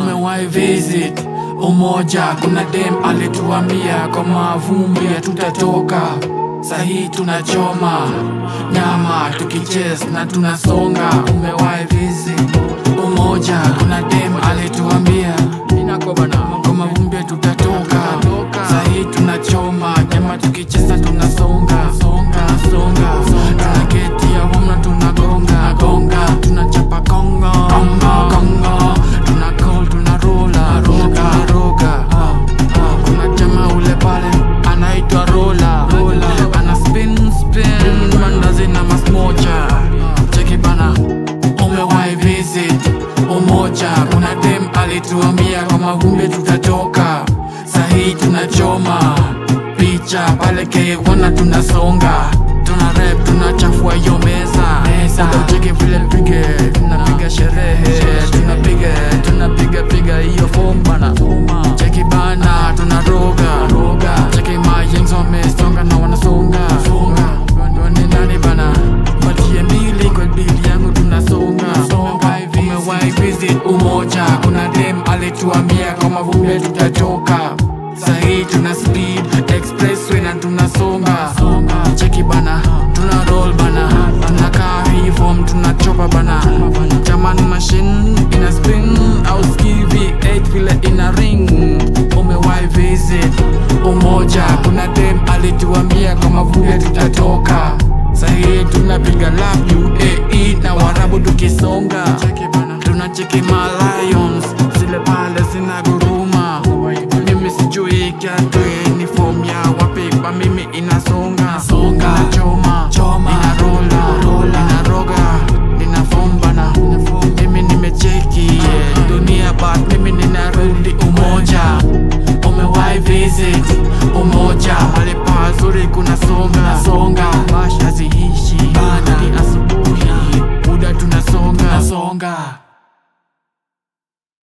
Umewahi visit umoja, kuna dem alituambia kwa mavumbi tutatoka sahii tunachoma nyama tukiches na tunasonga. Umewahi visit dem alituambia kwa magumbe tutatoka sahii tunachoma. Picha pale kewana tunasonga. Tuna dem kama kwa tutachoka sahii tuna speed expressway na tunasonga cheki bana tuna roll bana. Tunakaa hivom tunachopa bana. Jaman machine ina spring au skivi 8 vile ina ring. Umewahi visit? Umoja kuna dem alituambia kama mavumbi tutatoka sahii tunapiga lap uae na warabu tukisonga. Tunacheki malions zile pale zinaguruma mimi sijui kiatu uniform ya wapipa mimi inasonga. Inachoma. Choma. Inarola. Inaroga. Inafombana mimi nimecheki. Dunia bat mimi ninarudi umoja. Umewahi visit